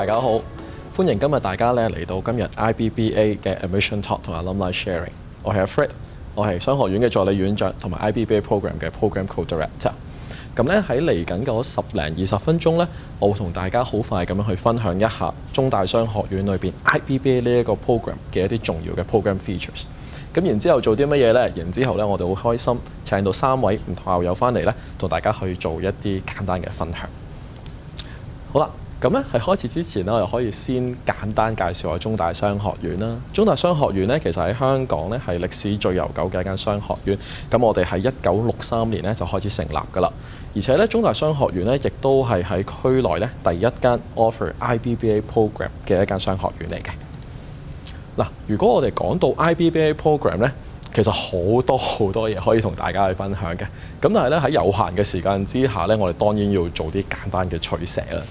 大家好，歡迎今日大家咧嚟到今日 IBBA 嘅 Admission Talk 同埋 Alumni Sharing。我係阿 Fred，我係商學院嘅助理院長同埋 IBBA Program 嘅 Program Co-Director。咁咧喺嚟緊嗰十零二十分鐘咧，我會同大家好快咁樣去分享一下中大商學院裏邊 IBBA 呢一個 program 嘅一啲重要嘅 program features。咁然之後做啲乜嘢咧？然之後咧，我哋好開心請到三位唔同校友翻嚟咧，同大家去做一啲簡單嘅分享。好啦。咁咧，喺開始之前咧，我哋可以先簡單介紹下中大商學院啦。中大商學院咧，其實喺香港咧係歷史最悠久嘅一間商學院。咁我哋喺一九六三年咧就開始成立㗎啦。而且咧，中大商學院咧亦都係喺區內咧第一間 offer IBBA program 嘅一間商學院嚟嘅。嗱，如果我哋講到 IBBA program 咧，其實好多好多嘢可以同大家去分享嘅。咁但係咧喺有限嘅時間之下咧，我哋當然要做啲簡單嘅取捨啦。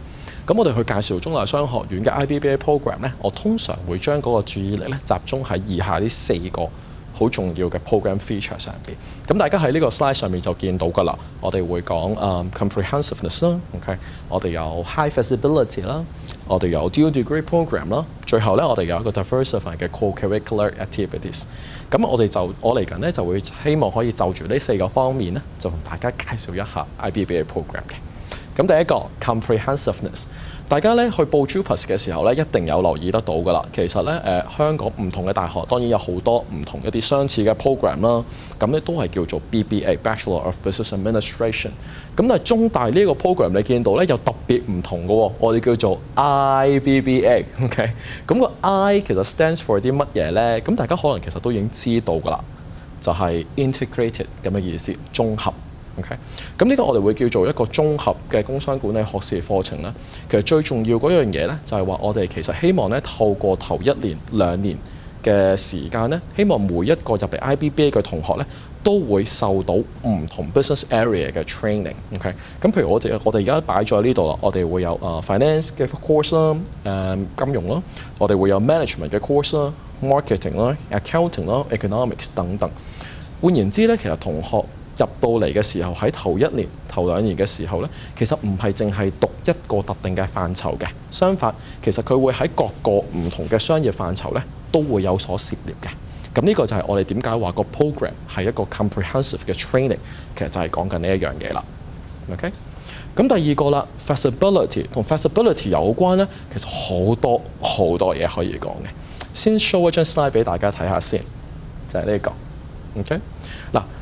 咁我哋去介紹中大商學院嘅 IBBA program 咧，我通常會將嗰個注意力咧集中喺以下呢四個好重要嘅 program feature 上邊。咁大家喺呢個 slide 上面就見到㗎啦。我哋會講誒、comprehensiveness 啦，OK，我哋有 high feasibility 啦，我哋有 dual degree program 啦，最後咧我哋有一個 diversified 嘅 co-curricular activities。咁我哋就我嚟緊咧就會希望可以就住呢四個方面咧，就同大家介紹一下 IBBA program 嘅。咁第一個 comprehensiveness，大家咧去報 JUPAS 嘅時候咧，一定有留意得到噶啦。其實咧，誒、香港唔同嘅大學當然有好多唔同一啲相似嘅 program 啦。咁咧都係叫做 BBA（Bachelor of Business Administration）。咁但係中大呢個 program 你見到咧又特別唔同嘅喎，我哋叫做 IBBA。OK，咁個 I 其實 stands for 啲乜嘢咧？咁大家可能其實都已經知道噶啦，就係、integrated 咁嘅意思，綜合。OK，咁呢個我哋會叫做一個綜合嘅工商管理學士課程啦。其實最重要嗰樣嘢咧，就係話我哋其實希望咧透過頭一年兩年嘅時間咧，希望每一個入嚟 IBBA 嘅同學咧，都會受到唔同 business area 嘅 training。OK，咁譬如我哋我哋而家擺咗喺呢度啦，我哋會有誒 finance 嘅 course 啦，誒金融啦，我哋會有 management 嘅 course 啦，marketing 啦，accounting 啦，economics 等等。換言之咧，其實同學入到嚟嘅時候，喺頭一年、頭兩年嘅時候咧，其實唔係淨係讀一個特定嘅範疇嘅，相反，其實佢會喺各個唔同嘅商業範疇咧，都會有所涉獵嘅。咁呢個就係我哋點解話個 program 係一個 comprehensive 嘅 training，其實就係講緊呢一樣嘢啦。OK，咁第二個啦，feasibility 同 feasibility 有關咧，其實好多好多嘢可以講嘅。先 show 一張 slide 俾大家睇下先，就係呢個。OK，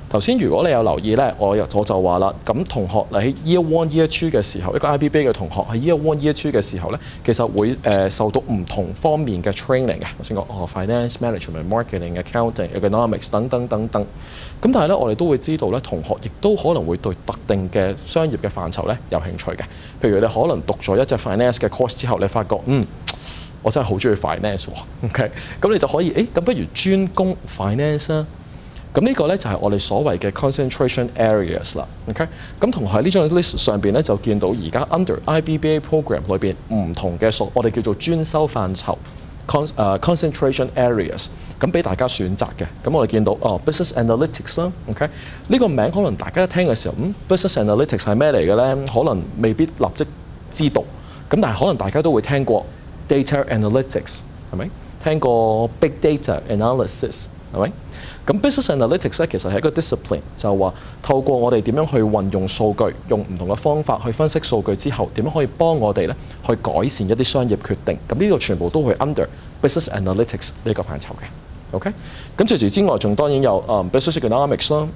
頭先如果你有留意咧，我又我就話啦，咁同學喺 Year One、Year Two 嘅時候，一個 IBB 嘅同學喺 Year One、Year Two 嘅時候咧，其實會誒、受到唔同方面嘅 training 嘅。頭先講哦，finance、management、marketing、accounting、economics 等等等等。咁但係咧，我哋都會知道咧，同學亦都可能會對特定嘅商業嘅範疇咧有興趣嘅。譬如你可能讀咗一隻 finance 嘅 course 之後，你發覺嗯，我真係好中意 finance 喎。OK，咁你就可以誒，咁不如專攻 finance 啊。咁呢個咧就係我哋所謂嘅 concentration areas 啦，OK？咁同喺呢張 list 上邊咧就見到而家 under IBBA program 裏邊唔同嘅數，我哋叫做專修範疇 con 誒 concentration areas，咁俾大家選擇嘅。咁我哋見到哦 business analytics 啦，OK？呢個名可能大家一聽嘅時候，嗯，business analytics 係咩嚟嘅咧？可能未必立即知道。咁但係可能大家都會聽過 data analytics 係咪？聽過 big data analysis 咁 business analytics 咧，其實係一個 discipline，就話透過我哋點樣去運用數據，用唔同嘅方法去分析數據之後，點樣可以幫我哋咧去改善一啲商業決定。咁呢度全部都會 under business analytics 呢個範疇嘅。OK，咁除此之外，仲當然有誒、um, business economics 啦、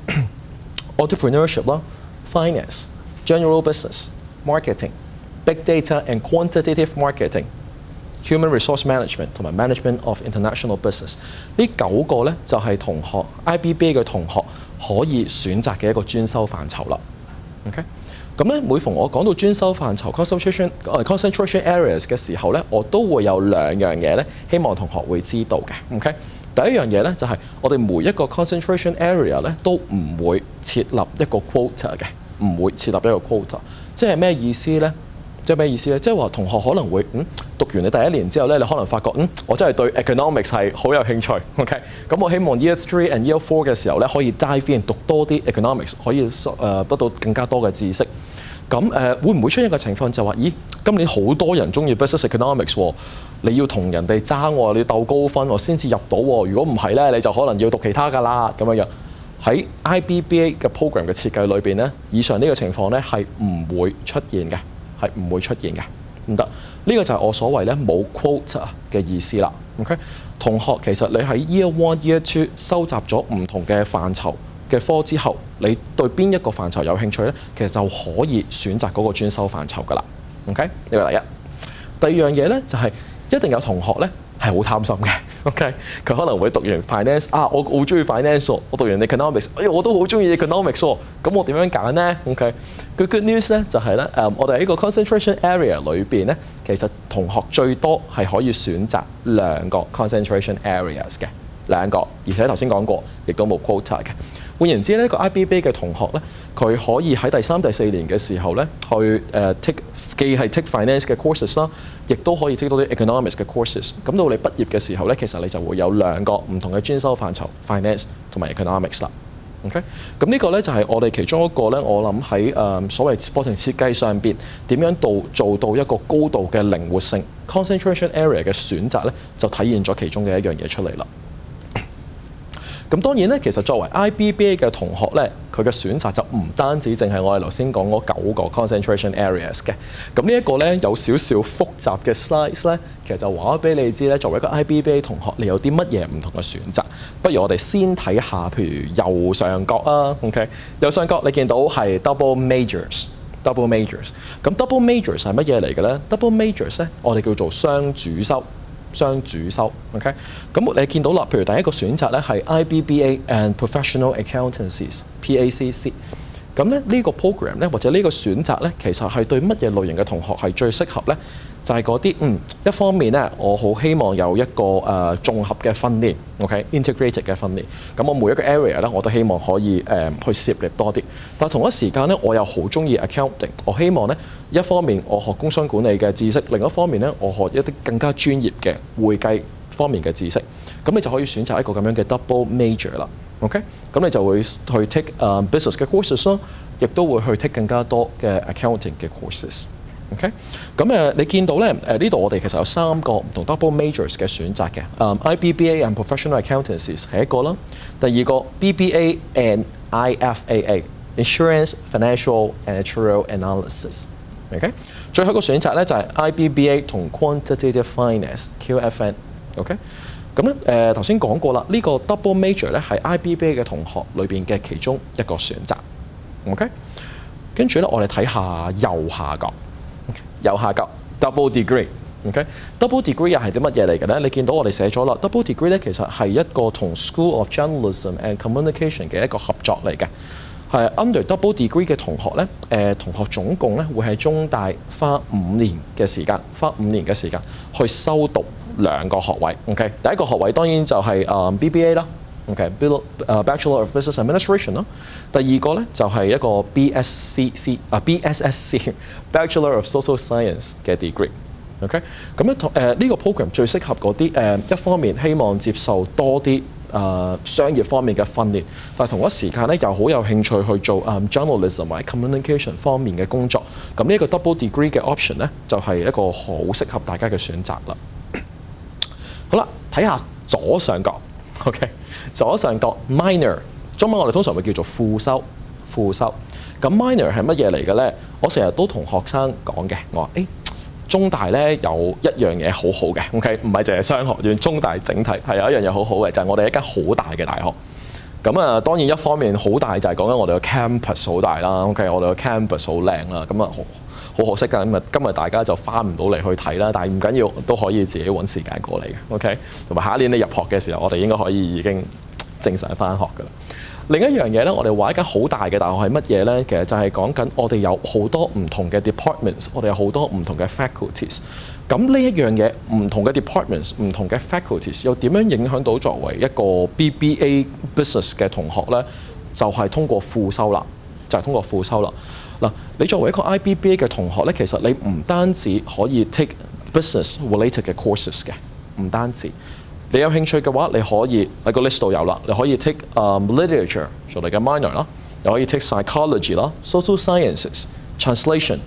entrepreneurship 啦、finance、general business、marketing、big data and quantitative marketing。Human resource management 同埋 management of international business 呢九個咧就係同學 IBB 嘅同學可以選擇嘅一個專修範疇啦。OK，咁咧每逢我講到專修範疇 concentration concentration areas 嘅時候咧，我都會有兩樣嘢咧，希望同學會知道嘅。OK，第一樣嘢咧就係我哋每一個 concentration area 咧都唔會設立一個 quota 嘅，唔會設立一個 quota，即係咩意思咧？即係咩意思咧？即係話同學可能會嗯讀完你第一年之後咧，你可能發覺嗯我真係對 economics 係好有興趣。OK，咁我希望 year three and year four 嘅時候咧，可以 dive in 讀多啲 economics，可以誒得到更加多嘅知識。咁誒、呃、會唔會出現一個情況就話，咦，今年好多人中意 business economics 喎，你要同人哋爭喎，你要鬥高分喎先至入到喎。如果唔係咧，你就可能要讀其他㗎啦咁樣樣。喺 IBBA 嘅 program 嘅設計裏邊咧，以上呢個情況咧係唔會出現嘅，係唔會出現嘅，唔得。呢、個就係我所謂咧冇 quote 嘅意思啦。OK，同學其實你喺 Year One、Year Two 收集咗唔同嘅範疇嘅科之後，你對邊一個範疇有興趣咧，其實就可以選擇嗰個專修範疇噶啦。OK，呢個第一。第二樣嘢咧就係、一定有同學咧。係好貪心嘅，OK？佢可能會讀完 finance 啊，我好中意 finance，我讀完 economics，哎呀，我都好中意 economics 喎。咁我點樣揀呢？OK？個 good news 咧就係咧，誒，我哋喺個 concentration area 裏邊咧，其實同學最多係可以選擇兩個 concentration areas 嘅兩個，而且頭先講過，亦都冇 quota 嘅。換言之呢個 IBB 嘅同學咧，佢可以喺第三、第四年嘅時候咧，去誒 take 既係 take finance 嘅 courses 啦。亦都可以 take 到啲 economics 嘅 courses，咁到你畢業嘅時候咧，其實你就會有兩個唔同嘅專修範疇，finance 同埋 economics 啦。OK，咁呢個咧就係我哋其中一個咧，我諗喺誒所謂課程設計上邊點樣到做到一個高度嘅靈活性 concentration area 嘅選擇咧，就體現咗其中嘅一樣嘢出嚟啦。咁當然咧，其實作為 IBBA 嘅同學咧，佢嘅選擇就唔單止淨係我哋頭先講嗰九個 concentration areas 嘅。咁呢一個咧有少少複雜嘅 slides 咧，其實就話咗俾你知咧，作為一個 IBBA 同學，你有啲乜嘢唔同嘅選擇。不如我哋先睇下，譬如右上角啊，OK，右上角你見到係 double majors，double majors。咁 double majors 係乜嘢嚟嘅咧？double majors 咧，我哋叫做雙主修。雙主修，OK，咁你見到啦，譬如第一個選擇咧係 IBBA and Professional Accountancies（PACC），咁咧呢個 program 咧或者呢個選擇咧，其實係對乜嘢類型嘅同學係最適合咧？就係嗰啲嗯，一方面咧，我好希望有一個誒、呃、綜合嘅訓練，OK，integrated 嘅訓練。咁我每一個 area 咧，我都希望可以誒、去涉獵多啲。但同一時間咧，我又好中意 accounting。我希望咧，一方面我學工商管理嘅知識，另一方面咧，我學一啲更加專業嘅會計方面嘅知識。咁你就可以選擇一個咁樣嘅 double major 啦。OK，咁你就會去 take 誒、business 嘅 courses 咯，亦都會去 take 更加多嘅 accounting 嘅 courses。OK，咁誒你見到咧誒呢度我哋其實有三個唔同 double majors 嘅選擇嘅，誒 IBBA and Professional Accountancies 係一個啦，第二個 BBA and IFAA，Insurance Financial and Actuarial Analysis，OK，最後一個選擇咧就係 IBBA 同 Quantitative Finance，QFN，OK，咁咧誒頭先講過啦，呢個 double major 咧係 IBBA 嘅同學裏邊嘅其中一個選擇，OK，跟住咧我哋睇下右下角。右下角 double degree，OK，double degree 又係啲乜嘢嚟嘅咧？你見到我哋寫咗啦，double degree 咧其實係一個同 School of Journalism and Communication 嘅一個合作嚟嘅，係 under double degree 嘅同學咧，誒同學總共咧會喺中大花五年嘅時間，花五年嘅時間去修讀兩個學位，OK，第一個學位當然就係誒 BBA 啦。Okay，Bachelor of Business Administration 咯。第二個咧就係一個 BSCC 啊 BSSC Bachelor of Social Science 嘅 degree。OK，咁咧同誒呢個 program 最適合嗰啲誒一方面希望接受多啲誒商業方面嘅訓練，但係同一時間咧又好有興趣去做誒 journalism 或者 communication 方面嘅工作。咁呢一個 double degree 嘅 option 咧就係一個好適合大家嘅選擇啦。好啦，睇下左上角。OK，左上角 minor，中文我哋通常會叫做副修，副修。咁 minor 係乜嘢嚟嘅咧？我成日都同學生講嘅，我話誒、中大咧有一樣嘢好好嘅，OK，唔係淨係商學院，中大整體係有一樣嘢好好嘅，就係、我哋一間好大嘅大學。咁啊，當然一方面好大就係講緊我哋嘅 campus 好大啦，OK，我哋嘅 campus 好靚啦，咁啊好可惜㗎，咁啊今日大家就翻唔到嚟去睇啦，但係唔緊要，都可以自己揾時間過嚟嘅，OK。同埋下一年你入學嘅時候，我哋應該可以已經正常翻學㗎啦。另一樣嘢咧，我哋話一間好大嘅大學係乜嘢咧？其實就係講緊我哋有好多唔同嘅 departments，我哋有好多唔同嘅 faculties。咁呢一樣嘢唔同嘅 departments、唔同嘅 faculties 又點樣影響到作為一個 BBA business 嘅同學咧？就係通過副修啦，就係通過副修啦。嗱，你作為一個 IBBA 嘅同學咧，其實你唔單止可以 take business related 嘅 courses 嘅，唔單止。你有興趣嘅話，你可以喺個 list 度有啦。你可以 take、um, literature 做你嘅 minor 啦，又可以 take psychology 啦，social sciences translation、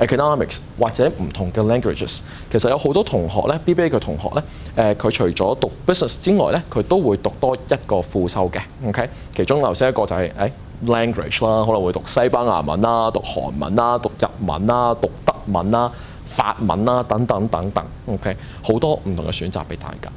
economics 或者唔同嘅 languages。其實有好多同學咧，BBA 嘅同學咧，誒、佢除咗讀 business 之外咧，佢都會讀多一個副修嘅。OK，其中頭先一個就係、是、誒、language 啦，可能會讀西班牙文啦、讀韓文啦、讀日文啦、讀德文啦、法文啦等等等等。OK，好多唔同嘅選擇俾大家。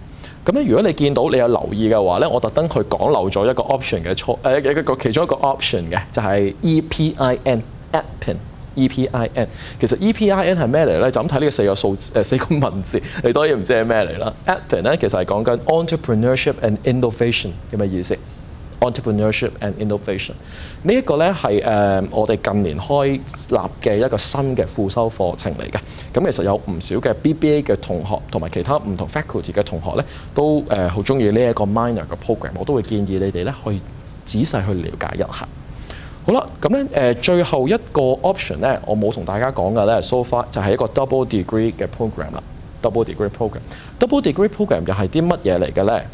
咁咧，如果你見到你有留意嘅話咧，我特登去講漏咗一個 option 嘅錯，誒一個其中一個 option 嘅，就係 EPIN，EPIN，EPIN。其實 EPIN 係咩嚟咧？就咁睇呢個四個數字，誒四個文字，你當然唔知係咩嚟啦。EPIN 咧其實係講緊 entrepreneurship and innovation 咁嘅意思。Entrepreneurship and innovation 呢一個咧係誒我哋近年開立嘅一個新嘅副修課程嚟嘅。咁其實有唔少嘅 BBA 嘅同學同埋其他唔同 faculty 嘅同學咧，都誒好中意呢一個 minor 嘅 program。我都會建議你哋咧可以仔細去了解一下。好啦，咁咧誒最後一個 option 咧，我冇同大家講嘅咧，so far 就係一個 double degree 嘅 program 啦。double degree program，double degree program 又係啲乜嘢嚟嘅咧？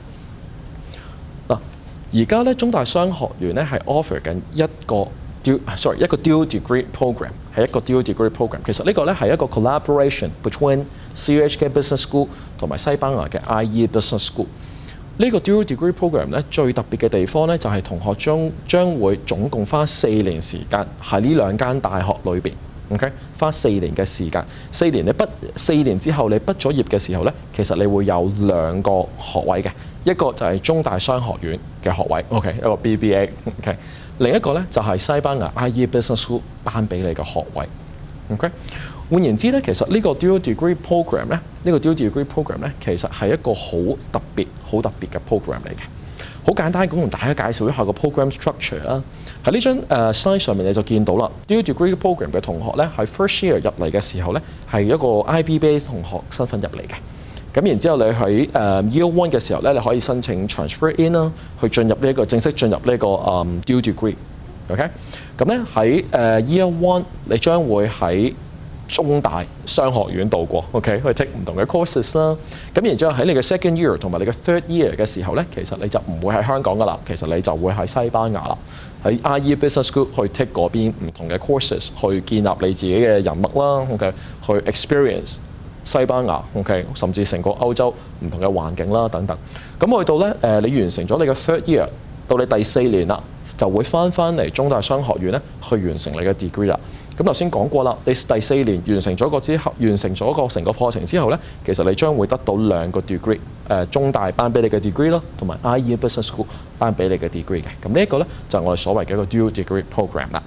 而家咧，中大商學院咧係 offer 緊一個 dual，sorry 一個 dual degree program，係一個 dual degree program。其實呢個咧係一個 collaboration between CUHK Business School 同埋西班牙嘅 IE Business School。呢個 dual degree program 咧最特別嘅地方咧就係同學將將會總共花四年時間喺呢兩間大學裏邊。OK，花四年嘅時間，四年你畢四年之後你畢咗業嘅時候咧，其實你會有兩個學位嘅，一個就係中大商學院嘅學位，OK，一個 BBA，OK，另一個咧就係西班牙 IE Business School 頒俾你嘅學位，OK。換言之咧，其實呢個 Dual Degree Program 咧，呢個 Dual Degree Program 咧，其實係一個好特別、好特別嘅 program 嚟嘅。好簡單咁同大家介紹一下個 program structure 啦。喺呢張誒 slide 上面你就見到啦。Dual degree program 嘅同學咧，喺 first year 入嚟嘅時候咧，係一個 IBBA 同學身份入嚟嘅。咁然之後你喺誒 year one 嘅時候咧，你可以申請 transfer in 啦，去進入呢一個正式進入呢個誒 dual degree。OK，咁咧喺誒 year one 你將會喺中大商學院度過，OK，去 take 唔同嘅 courses 啦。咁然之後喺你嘅 second year 同埋你嘅 third year 嘅時候咧，其實你就唔會喺香港噶啦，其實你就會喺西班牙啦，喺 IE Business School 去 take 嗰邊唔同嘅 courses，去建立你自己嘅人脈啦，OK，去 experience 西班牙，OK，甚至成個歐洲唔同嘅環境啦等等。咁去到咧誒，你完成咗你嘅 third year，到你第四年啦，就會翻翻嚟中大商學院咧，去完成你嘅 degree 啦。咁頭先講過啦，你第四年完成咗個之後，完成咗個成個課程之後咧，其實你將會得到兩個 degree，誒、中大頒俾你嘅 degree 咯，同埋 IE Business School 頒俾你嘅 degree 嘅。咁呢一個咧就係我哋所謂嘅一個 dual degree program 啦。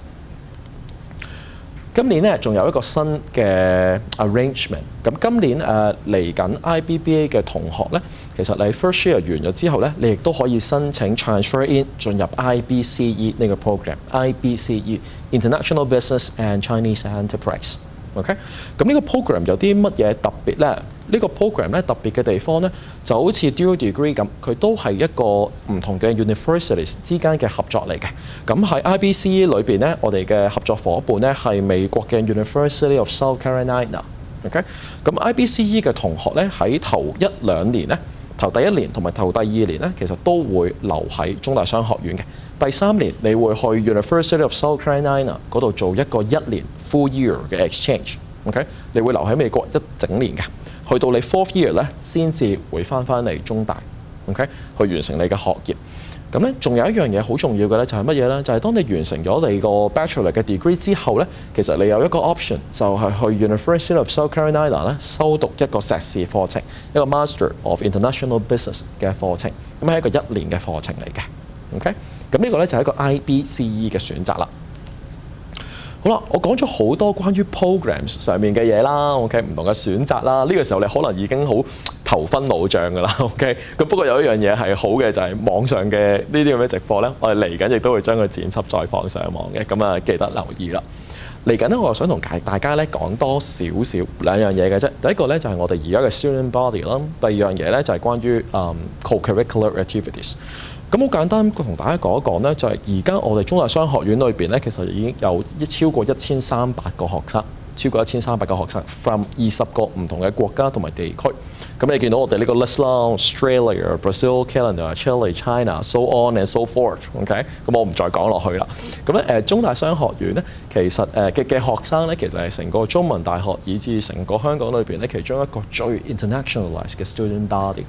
今年咧仲有一個新嘅 arrangement。咁今年誒嚟緊 IBBA 嘅同學咧，其實你 first year 完咗之後咧，你亦都可以申請 transfer in 進入 IBCE 呢個 program。IBCE International Business and Chinese Enterprise。OK，咁呢個 program 有啲乜嘢特別咧？呢個 program 咧特別嘅地方咧，就好似 dual degree 咁，佢都係一個唔同嘅 universities 之間嘅合作嚟嘅。咁喺 IBCE 裏邊咧，我哋嘅合作伙伴咧係美國嘅 University of South Carolina。OK，咁 IBCE 嘅同學咧喺頭一兩年咧，頭第一年同埋頭第二年咧，其實都會留喺中大商學院嘅。第三年你會去 University of South Carolina 嗰度做一個一年 full year 嘅 exchange。OK，你會留喺美國一整年嘅。去到你 fourth year 咧，先至會翻返嚟中大，OK，去完成你嘅學業。咁咧，仲有一樣嘢好重要嘅咧，就係乜嘢咧？就係當你完成咗你個 bachelor 嘅 degree 之後咧，其實你有一個 option 就係去 University of South Carolina 咧修讀一個碩士課程，一個 Master of International Business 嘅課程。咁係一個一年嘅課程嚟嘅，OK。咁呢個咧就係一個 IBCE 嘅選擇啦。好啦，我講咗好多關於 programs 上面嘅嘢啦，OK，唔同嘅選擇啦。呢個時候你可能已經好頭昏腦脹噶啦，OK。咁不過有一樣嘢係好嘅，就係網上嘅呢啲咁嘅直播咧，我哋嚟緊亦都會將佢剪輯再放上網嘅，咁啊記得留意啦。嚟緊咧，我想同大家咧講多少少兩樣嘢嘅啫。第一個咧就係我哋而家嘅 student body 啦，第二樣嘢咧就係關於誒 co-curricular activities。咁好簡單，同大家講一講咧，就係而家我哋中大商學院裏邊咧，其實已經有一超過一千三百個學生超過一千三百個學生，from 二十個唔同嘅國家同埋地區。咁你見到我哋呢個 list 啦，Australia、Brazil、Canada、Chile、China、so on and so forth。OK，咁我唔再講落去啦。咁咧誒，中大商學院咧，其實誒嘅嘅學生咧，其實係成個中文大學以至成個香港裏邊咧，其中一個最 internationalized 嘅 student body。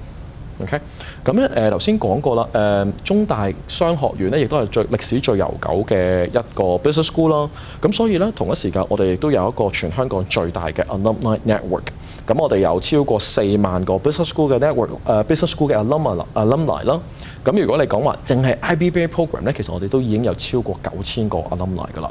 OK，咁咧誒頭先講過啦，誒、呃、中大商學院咧，亦都係最歷史最悠久嘅一個 business school 啦。咁所以咧，同一時間我哋亦都有一個全香港最大嘅 alumni network。咁我哋有超過四萬個 business school 嘅 network，誒、呃、business school 嘅 alumni alumni 啦。咁如果你講話淨係 IBBA program 咧，其實我哋都已經有超過九千個 alumni 噶啦。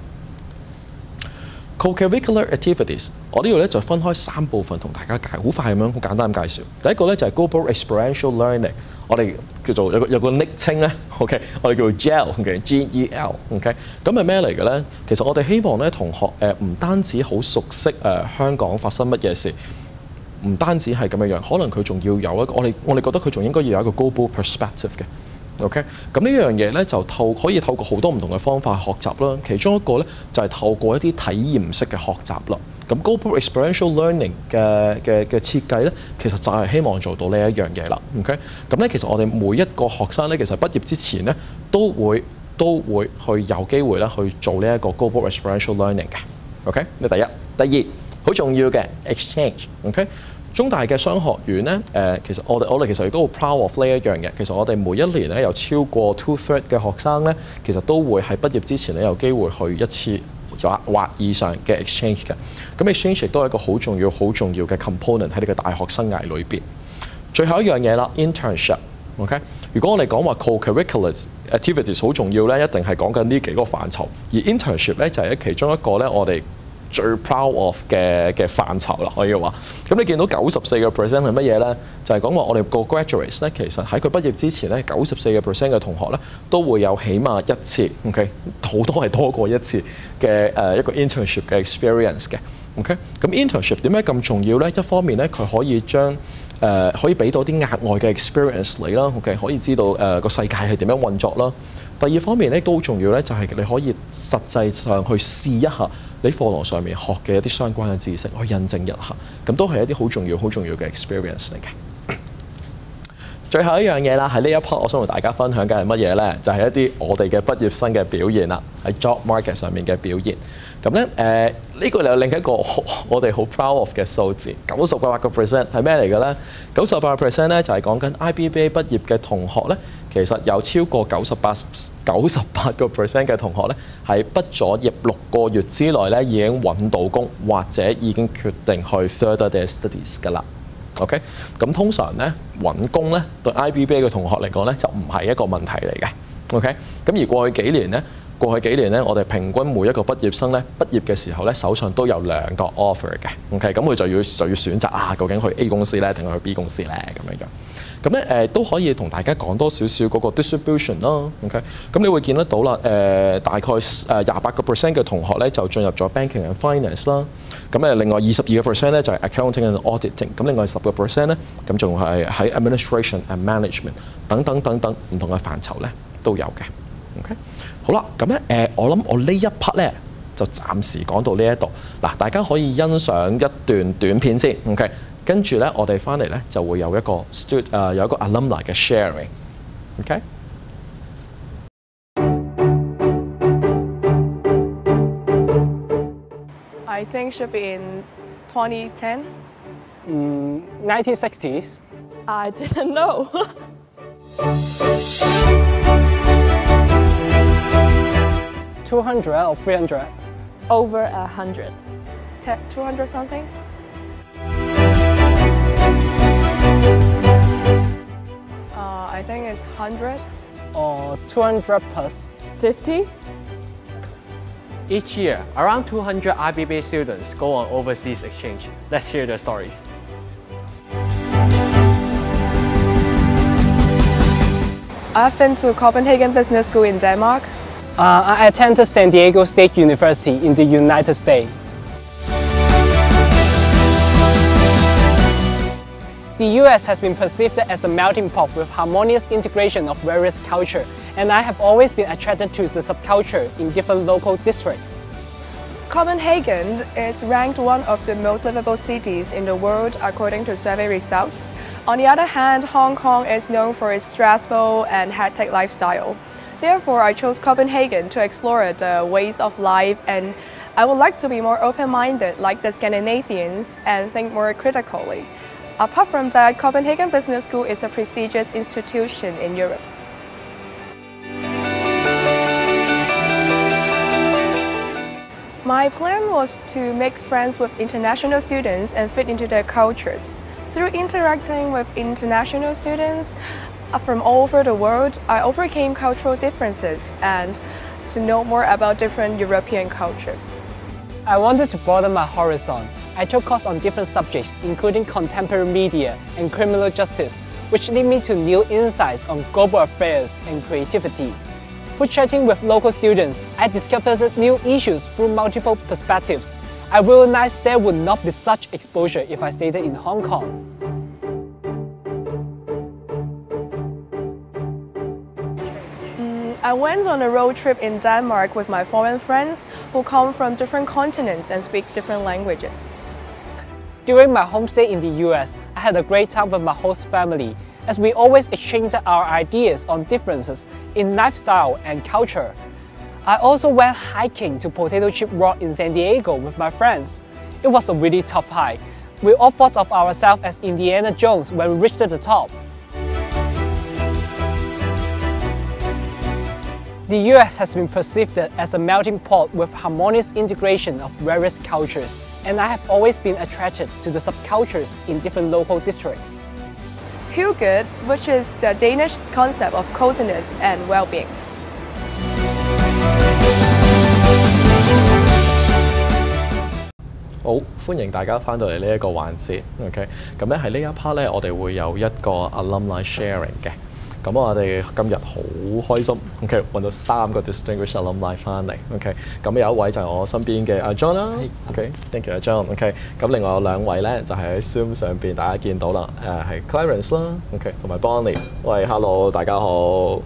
Co-curricular activities，我呢度咧就分開三部分同大家介，好快咁樣好簡單咁介紹。第一個咧就係 Global Experiential Learning，我哋叫做有個有個昵稱咧，OK，我哋叫做 GEL，OK，G-E-L，OK，咁係咩嚟嘅咧？其實我哋希望咧同學誒唔單止好熟悉誒香港發生乜嘢事，唔單止係咁樣樣，可能佢仲要有一個我哋我哋覺得佢仲應該要有一個 global perspective 嘅。OK，咁呢樣嘢咧就透可以透過好多唔同嘅方法學習啦。其中一個咧就係透過一啲體驗式嘅學習啦。咁 Global Experiential Learning 嘅嘅嘅設計咧，其實就係希望做到呢一樣嘢啦。OK，咁咧其實我哋每一個學生咧，其實畢業之前咧都會都會去有機會咧去做呢一個 Global Experiential Learning 嘅。OK，呢第一，第二好重要嘅 exchange。OK。中大嘅商學院咧，誒、其實我哋我哋其實亦都好 proud of 呢一樣嘢。其實我哋每一年咧有超過 two third 嘅學生咧，其實都會喺畢業之前咧有機會去一次就或以上嘅 exchange 嘅。咁 exchange 亦都係一個好重要、好重要嘅 component 喺你嘅大學生涯裏邊。最後一樣嘢啦，internship。OK，如果我哋講話 co-curricular activities 好重要咧，一定係講緊呢幾個範疇。而 internship 咧就係、是、其中一個咧，我哋最 proud of 嘅嘅範疇啦，可以話。咁你見到九十四個 percent 係乜嘢咧？就係講話我哋個 graduates 咧，其實喺佢畢業之前咧，九十四個 percent 嘅同學咧，都會有起碼一次，OK，好多係多過一次嘅誒一個 internship 嘅 experience 嘅，OK。咁 internship 點解咁重要咧？一方面咧，佢可以將誒、可以俾到啲額外嘅 experience 你啦，OK，可以知道誒個、世界係點樣運作啦。第二方面咧都好重要咧，就係你可以實際上去試一下你課堂上面學嘅一啲相關嘅知識，去印證一下，咁都係一啲好重要、好重要嘅 experience 嚟嘅。最後一樣嘢啦，喺呢一 part 我想同大家分享嘅係乜嘢呢？就係、是、一啲我哋嘅畢業生嘅表現啦，喺 job market 上面嘅表現。咁咧誒，呢、呃這個又另一個 我哋好 proud of 嘅數字，九十八個 percent 係咩嚟嘅咧？九十八個 percent 咧就係講緊 IBBA 畢業嘅同學咧。其實有超過九十八九十八個 percent 嘅同學咧，喺畢咗業六個月之內咧，已經揾到工，或者已經決定去 further their studies 㗎啦。OK，咁通常咧揾工咧對 IBBA 嘅同學嚟講咧就唔係一個問題嚟嘅。OK，咁而過去幾年咧，過去幾年咧，我哋平均每一個畢業生咧畢業嘅時候咧，手上都有兩個 offer 嘅。OK，咁佢就要就要選擇啊，究竟去 A 公司咧定係去 B 公司咧咁樣樣。咁咧誒都可以同大家講多少少嗰個 distribution 啦，OK？咁你會見得到啦，誒、大概誒廿八個 percent 嘅同學咧就進入咗 banking and finance 啦，咁誒另外二十二個 percent 咧就係 accounting and auditing，咁另外十個 percent 咧咁仲係喺 administration and management 等等等等唔同嘅範疇咧都有嘅，OK？好啦，咁咧誒我諗我呢一 part 咧就暫時講到呢一度，嗱大家可以欣賞一段短片先，OK？跟住咧，我哋翻嚟咧就會有一個 stud 誒有一個 alumni 嘅 sharing，OK？I think should be in 2010. Mm, 1960s. I didn't know. Two hundred or three hundred. Over a hundred. 200 something? Uh, I think it's 100. Or two hundred plus. 50? Each year, around 200 IBB students go on overseas exchange. Let's hear their stories. I've been to Copenhagen Business School in Denmark. Uh, I attended San Diego State University in the United States. The US has been perceived as a melting pot with harmonious integration of various cultures, and I have always been attracted to the subculture in different local districts. Copenhagen is ranked one of the most livable cities in the world according to survey results. On the other hand, Hong Kong is known for its stressful and hectic lifestyle. Therefore, I chose Copenhagen to explore the ways of life and I would like to be more open-minded like the Scandinavians and think more critically. Apart from that, Copenhagen Business School is a prestigious institution in Europe. My plan was to make friends with international students and fit into their cultures. Through interacting with international students Uh, from all over the world, I overcame cultural differences and to know more about different European cultures. I wanted to broaden my horizon. I took courses on different subjects, including contemporary media and criminal justice, which lead me to new insights on global affairs and creativity. Through chatting with local students, I discovered new issues through multiple perspectives. I realized there would not be such exposure if I stayed in Hong Kong. I went on a road trip in Denmark with my foreign friends who come from different continents and speak different languages. During my homestay in the US, I had a great time with my host family as we always exchanged our ideas on differences in lifestyle and culture. I also went hiking to Potato Chip Rock in San Diego with my friends. It was a really tough hike. We all thought of ourselves as Indiana Jones when we reached the top. The US has been perceived as a melting pot with harmonious integration of various cultures, and I have always been attracted to the subcultures in different local districts. Hygge, which is the Danish concept of coziness and well-being. 好，欢迎大家翻到嚟呢一个环节，OK。咁咧喺呢一 part 咧，我哋会有一个 alumni sharing 嘅。 咁我哋今日好開心，OK，揾到三個 distinguished alumni 翻嚟，OK。咁有一位就係我身邊嘅阿 John 啦，OK，thank you 阿 John，OK。咁另外有兩位咧就係喺 Zoom 上邊大家見到啦，誒係 Clarence 啦，OK，同埋 Bonnie。喂，hello，大家好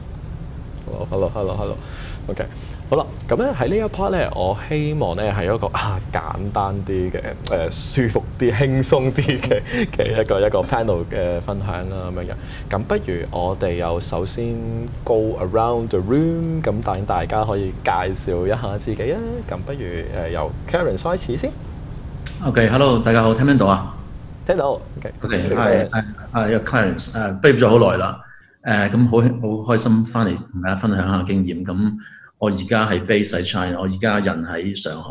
，hello，hello，hello，hello，OK。好啦，咁咧喺呢一 part 咧，我希望咧係一個啊簡單啲嘅誒舒服啲、輕鬆啲嘅 嘅一個一個 panel 嘅分享啦咁樣樣。咁不如我哋又首先 go around the room，咁等大家可以介紹一下自己啊。咁不如誒由 Karen 開始先。OK，hello，、大家好，聽唔聽到啊聽到，OK。？OK，係係係有 Clarence 誒、畢業咗好耐啦，誒咁好好開心翻嚟同大家分享下經驗。咁我而家係 base 喺 China，我而家人喺上海。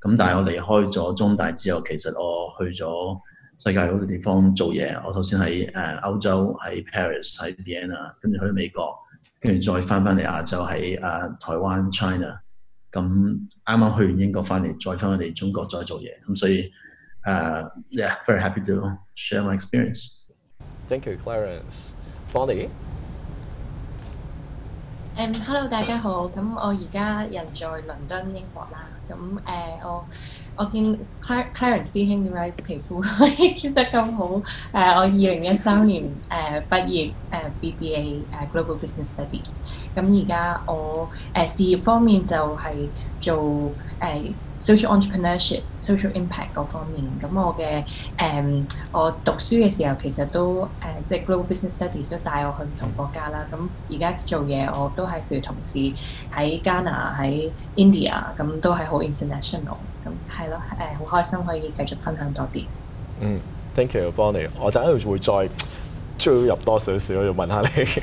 咁但係我離開咗中大之後，其實我去咗世界好多地方做嘢。我首先喺誒、歐洲喺 Paris 喺 Vienna，跟住去美國，跟住再翻翻嚟亞洲喺誒、台灣 China。咁啱啱去完英國翻嚟，再翻去嚟中國再做嘢。咁所以誒、yeah，very happy to share my experience。Thank you, Clarence. Bonnie。誒、h e l l o 大家好，咁我而家人在倫敦英國啦，咁誒、我我見 Clarence 師兄點解皮膚可以 keep 得咁好？誒、我二零一三年誒、畢業誒、BBA 誒、Global Business Studies，咁而家我誒、事業方面就係做誒、social entrepreneurship、social impact 嗰方面，咁我嘅誒、我讀書嘅時候其實都誒、即係 Global Business Studies 都帶我去唔同國家啦。咁而家做嘢我都係譬如同事喺加拿、喺 India，咁都係好 international。咁係咯，誒、好開心可以繼續分享多啲。嗯，thank you Bonnie。我陣間會再追入多少少，要問下你。誒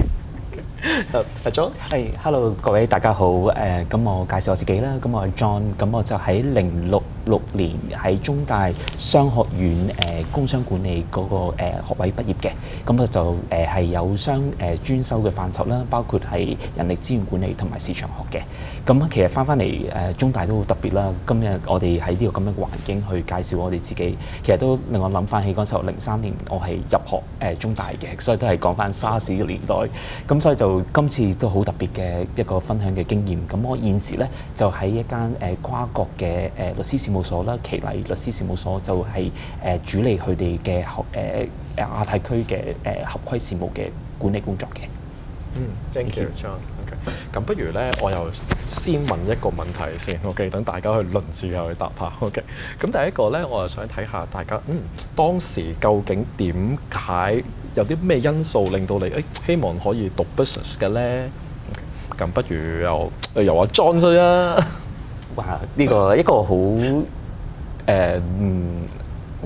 阿 John。係，hello 各位大家好，誒、咁我介紹我自己啦，咁我係 John，咁我就喺零六六年喺中大商學院誒、工商管理嗰、個誒、學位畢業嘅，咁我就誒係、有商誒、專修嘅範疇啦，包括係人力資源管理同埋市場學嘅。咁其實翻翻嚟誒中大都好特別啦，今日我哋喺呢個咁樣嘅環境去介紹我哋自己，其實都令我諗翻起嗰時候零三年我係入學誒、中大嘅，所以都係講翻沙士嘅年代，咁所以就今次都好特別嘅一個分享嘅經驗。咁我現時咧就喺一間誒、跨國嘅誒、律師事務所啦，奇禮律師事務所就係、誒、主理佢哋嘅學誒誒亞太區嘅誒、合規事務嘅管理工作嘅。嗯，thank you John。OK，咁不如咧，我又先問一個問題先，OK，等大家去輪住又去答下，OK。咁第一個咧，我又想睇下大家，嗯，當時究竟點解有啲咩因素令到你誒、希望可以讀 business 嘅咧咁不如又又阿 John 先啦。哇！呢、個一個好誒、嗯，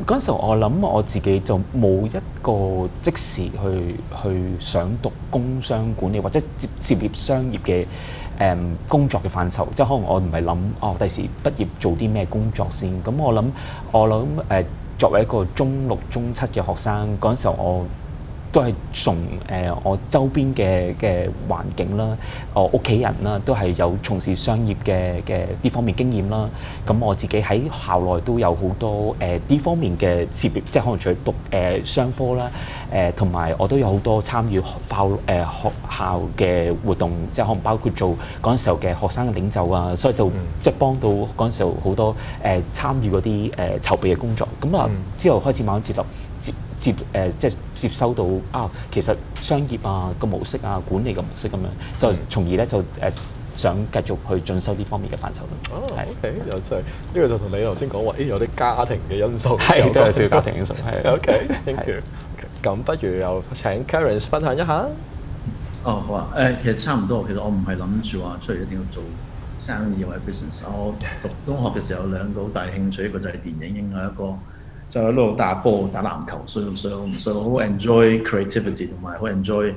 嗰陣時候我諗我自己就冇一個即時去去想讀工商管理或者接涉獵商業嘅誒、工作嘅範疇，即係可能我唔係諗哦，第時畢業做啲咩工作先。咁我諗我諗誒、作為一個中六中七嘅學生，嗰陣時候我。都係從誒我周邊嘅嘅環境啦，我屋企人啦，都係有從事商業嘅嘅呢方面經驗啦。咁我自己喺校內都有好多誒呢、方面嘅涉獵，即係可能除咗讀誒、呃商科啦，誒同埋我都有好多參與校誒、呃、學校嘅活動，即係可能包括做嗰陣時候嘅學生嘅領袖啊，所以就、即係幫到嗰陣時候好多誒、呃、參與嗰啲誒籌備嘅工作。咁啊、之後開始慢慢接落。接接誒、呃即係接收到啊，其實商業啊個模式啊管理嘅模式咁樣，就從而咧就誒、想繼續去進修呢方面嘅範疇咯。哦係，OK，有趣。呢個就同你頭先講話，誒有啲家庭嘅因素，係都有少少家庭因素，係 OK，thank you。咁不如又請 Karen 分享一下。哦，好啊，誒、其實差唔多。其實我唔係諗住話出嚟一定要做生意或者 business。我讀中學嘅時候有兩個好大興趣，一個就係電影，另外一個就喺度打波、打籃球，所以所以所以好 enjoy creativity 同埋好 enjoy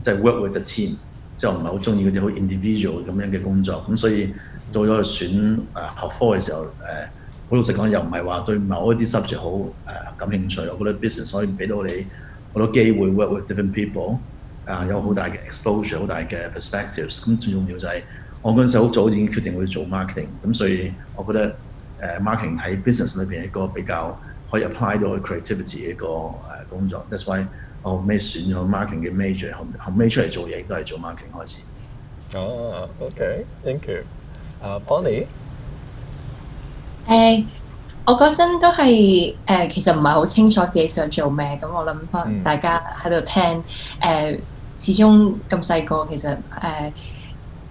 即係 work with the team。即係我唔係好中意嗰啲好 individual 咁樣嘅工作。咁所以到咗去選誒、學科嘅時候，誒、好老實講，又唔係話對某一啲 subject 好誒、感興趣。我覺得 business 可以俾到你好多機會 work with different people。啊，有好大嘅 exposure，好大嘅 perspectives。咁最重要就係、我嗰陣時好早已經決定會做 marketing，咁所以我覺得誒、marketing 喺 business 裏邊係一個比較可以 apply 到 creativity 嘅一個誒、工作。That's why 我後尾選咗 marketing 嘅 major，後後尾出嚟做嘢都係做 marketing 開始。哦，OK，thank you。啊，Bonnie。誒、我嗰陣都係誒、其實唔係好清楚自己想做咩，咁我諗可能嗯大家喺度聽誒、始終咁細個，其實誒、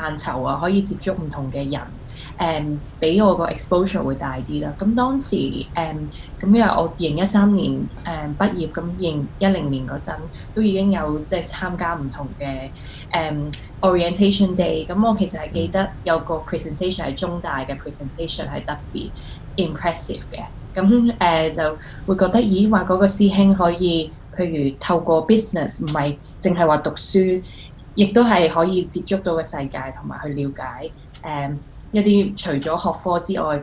範疇啊，可以接觸唔同嘅人。誒俾、我個 exposure 會大啲啦。咁當時誒咁、因為我二零一三年誒、畢業，咁二零一零年嗰陣都已經有即係參加唔同嘅誒、orientation day。咁我其實係記得有個 presentation 係中大嘅 presentation 係特別 impressive 嘅。咁誒、就會覺得，咦話嗰個師兄可以，譬如透過 business 唔係淨係話讀書，亦都係可以接觸到嘅世界，同埋去了解誒、一啲除咗學科之外，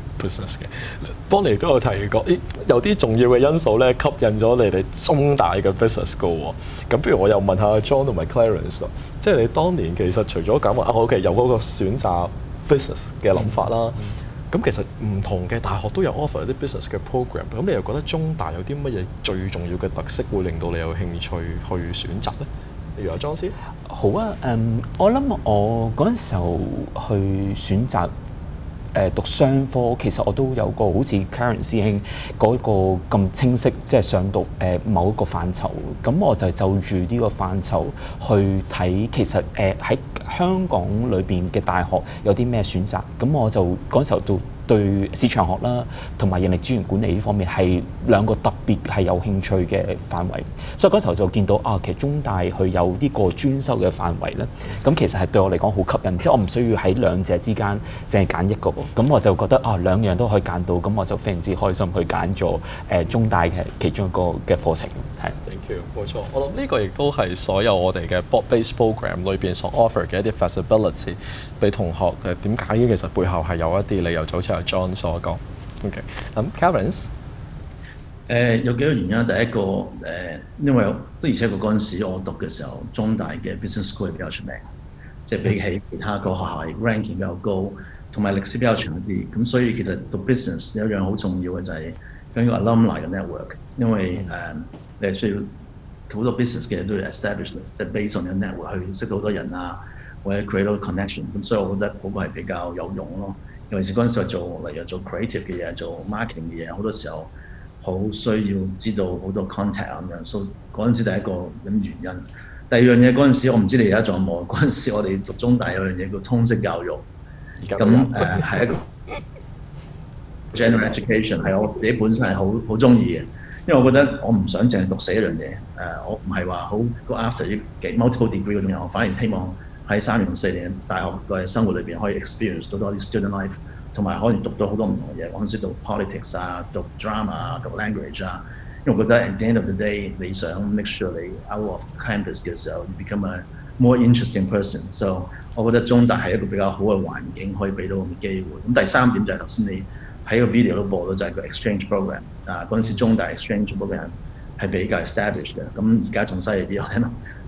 business 嘅，Bonnie 都有提過，咦，有啲重要嘅因素咧吸引咗你哋中大嘅 business 嘅喎。咁不如我又問下 John 同埋 Clarence 咯，即係你當年其實除咗咁話啊，OK 有嗰個選擇 business 嘅諗法啦。咁其實唔同嘅大學都有 offer 啲 business 嘅 program，咁你又覺得中大有啲乜嘢最重要嘅特色會令到你有興趣去選擇咧？例如阿 John 先。好啊，誒、我諗我嗰陣時候去選擇誒、讀商科，其實我都有個好似 Karen 師兄嗰個咁清晰，即係想讀誒、某一個範疇。咁我就就住呢個範疇去睇，其實誒喺、香港裏邊嘅大學有啲咩選擇。咁我就嗰時候都對市場學啦同埋人力資源管理呢方面係兩個特別係有興趣嘅範圍，所以嗰時候就見到啊，其實中大佢有呢個專修嘅範圍咧，咁其實係對我嚟講好吸引，即係我唔需要喺兩者之間淨係揀一個，咁我就覺得啊兩樣都可以揀到，咁我就非常之開心去揀咗誒中大嘅其中一個嘅課程，係。Thank you，冇錯。我諗呢個亦都係所有我哋嘅 board base program 裏邊所 offer 嘅一啲 flexibility，俾同學嘅點解其實背後係有一啲理由，就好似阿 John 所講。OK，咁 Karen，誒、有幾個原因，第一個誒、因為的而且確嗰陣時我讀嘅時候，中大嘅 business school 係比較出名，即係比起其他個學校 ranking 比較高，同埋歷史比較長啲。咁所以其實讀 business 有一樣好重要嘅就係緊要 alumni 嘅 network，因為誒、你係需要好多 business 嘅嘢都要 establish，即係 based on 嘅 network 去識到好多人啊，或者 create 到 connection。咁所以我覺得嗰個係比較有用咯。尤其是嗰陣時候做例如做 creative 嘅嘢，做 marketing 嘅嘢，好多時候。好需要知道好多 contact 咁樣，所以嗰陣時第一個咁原因。第二樣嘢嗰陣時，我唔知你而家仲有冇？嗰陣時我哋讀中大有樣嘢叫通識教育，咁誒係一個 general education，係我自己本身係好好中意嘅，因為我覺得我唔想淨係讀死一樣嘢。誒、我唔係話好 go after 啲幾 multiple degree 嗰種人，我反而希望喺三年同四年大學嘅生活裏邊可以 experience 到多啲 student life。同埋可以讀到好多唔同嘅嘢，我嗰陣時讀 politics 啊，讀 drama 啊，讀 language 啊，因為我覺得 at the end of the day 你想 make sure 你 out of campus 嘅時候你 become a more interesting person。So 我覺得中大係一個比較好嘅環境，可以俾到咁嘅機會。咁第三點就係頭先你喺個 video 都播到，就係個 exchange program 啊，嗰陣時中大 exchange program 係比較 established 嘅。咁而家仲犀利啲，可能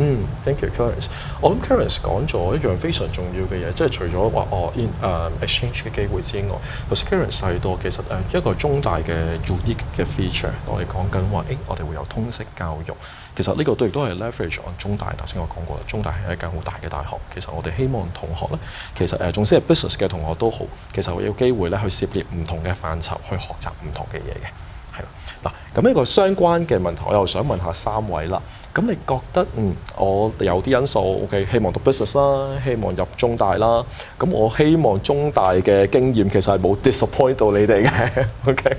嗯，thank you，Karen。我諗 Karen 講咗一樣非常重要嘅嘢，即係除咗話哦 in 誒、exchange 嘅機會之外，頭先 Karen 提到其實誒、一個中大嘅 unique 嘅 feature，我哋講緊話，誒我哋會有通識教育。其實呢個都亦都係 leverage on 中大。頭先我講過啦，中大係一間好大嘅大學。其實我哋希望同學咧，其實誒，總之係 business 嘅同學都好，其實會有機會咧去涉獵唔同嘅範疇，去學習唔同嘅嘢嘅。係啦，嗱，咁呢個相關嘅問題，我又想問下三位啦。咁你覺得嗯，我有啲因素，OK，希望讀 business 啦，希望入中大啦。咁我希望中大嘅經驗其實係冇 disappoint 到你哋嘅，OK。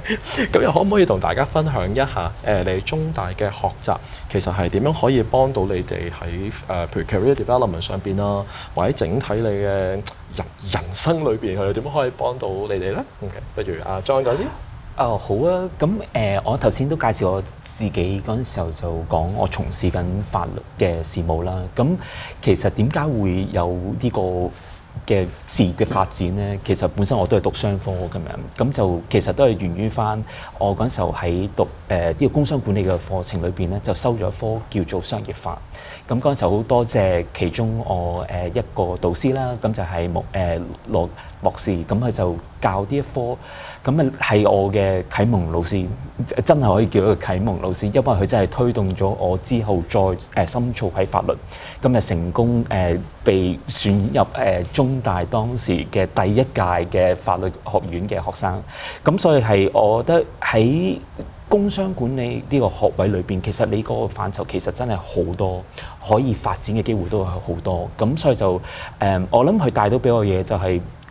咁又可唔可以同大家分享一下誒、你中大嘅學習其實係點樣可以幫到你哋喺誒譬如 career development 上邊啦，或者整體你嘅人人生裏邊佢點樣可以幫到你哋咧？OK，不如阿 John 講先。哦，好啊，咁誒、我頭先都介紹我自己嗰陣時候就講我從事緊法律嘅事務啦。咁其實點解會有呢個嘅事業嘅發展咧？其實本身我都係讀商科咁樣，咁就其實都係源於翻我嗰陣時候喺讀誒呢、個工商管理嘅課程裏邊咧，就收咗一科叫做商業法。咁嗰陣時候好多謝其中我誒、一個導師啦，咁就係木誒羅博士，咁佢就教呢一科，咁啊係我嘅啟蒙老師，真係可以叫一個啟蒙老師，因為佢真係推動咗我之後再誒、深造喺法律，咁啊成功誒、被選入誒、中大當時嘅第一屆嘅法律學院嘅學生，咁所以係我覺得喺工商管理呢個學位裏邊，其實你嗰個範疇其實真係好多可以發展嘅機會都係好多，咁所以就誒、我諗佢帶到俾我嘢就係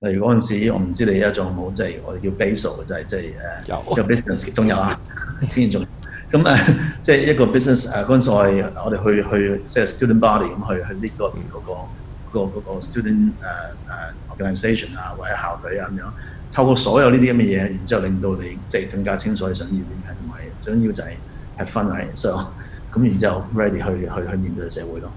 例如嗰陣時，我唔知你而家仲有冇，即係我哋叫 basal 就係即係誒有 business，仲有啊，竟然仲有。咁誒，即係一個 business 誒嗰陣時我係我哋去去即係 student body 咁去去呢個嗰個嗰個 student 誒誒 organisation 啊，或者校隊啊咁樣，透過所有呢啲咁嘅嘢，然之後令到你即係更加清楚你想要點樣，同埋最緊要就係係 fun 係，so 咁然之後 ready 去去去面對社會咯。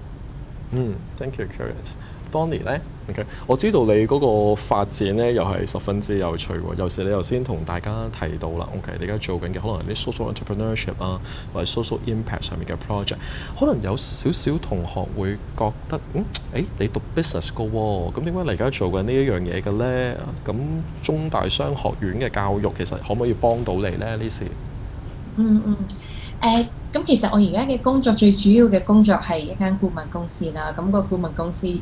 嗯，thank you，curious。Bonnie 咧，OK，我知道你嗰個發展咧又係十分之有趣喎。尤其你頭先同大家提到啦，OK，你而家做緊嘅可能係啲 social entrepreneurship 啊，或者 social impact 上面嘅 project，可能有少少同學會覺得，嗯，誒，你讀 business 嘅喎，咁點解你而家做緊呢一樣嘢嘅咧？咁中大商學院嘅教育其實可唔可以幫到你咧？呢事？嗯嗯。誒咁、呃、其實我而家嘅工作最主要嘅工作係一間顧問公司啦，咁、那個顧問公司誒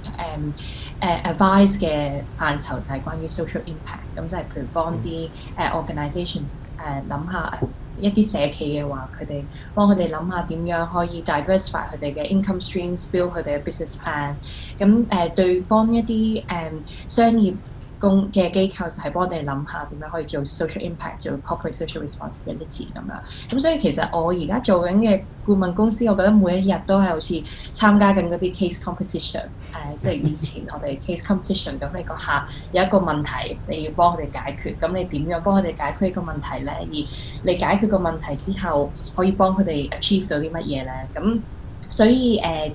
誒、advice 嘅範疇就係關於 social impact，咁就係譬如幫啲誒 organisation 誒諗下一啲社企嘅話，佢哋幫佢哋諗下點樣可以 diversify 佢哋嘅 income streams，build 佢哋嘅 business plan，咁誒、呃、對幫一啲誒、呃、商業公嘅機構就係幫我哋諗下點樣可以做 social impact，做 corporate social responsibility 咁樣。咁所以其實我而家做緊嘅顧問公司，我覺得每一日都係好似參加緊嗰啲 case competition。誒、即係以前我哋 case competition，咁你個客有一個問題，你要幫佢哋解決。咁你點樣幫佢哋解決呢個問題咧？而你解決個問題之後，可以幫佢哋 achieve 到啲乜嘢咧？咁所以誒。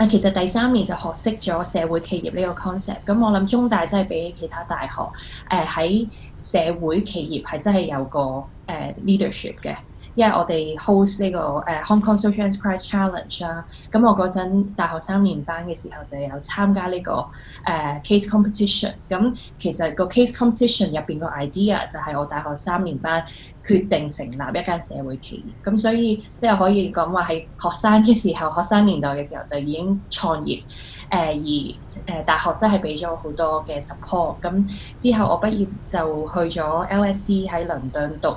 啊，其實第三年就學識咗社會企業呢個 concept。咁我諗中大真係比起其他大學，誒、喺社會企業係真係有個誒、leadership 嘅。因為我哋 host 呢個誒 Hong Kong Social Enterprise Challenge 啦，咁我嗰陣大學三年班嘅時候就有參加呢個誒 case competition。咁其實個 case competition 入邊個 idea 就係我大學三年班決定成立一間社會企業。咁所以即係可以講話喺學生嘅時候，學生年代嘅時候就已經創業。誒而誒大學真係俾咗我好多嘅 support。咁之後我畢業就去咗 LSE 喺倫敦讀。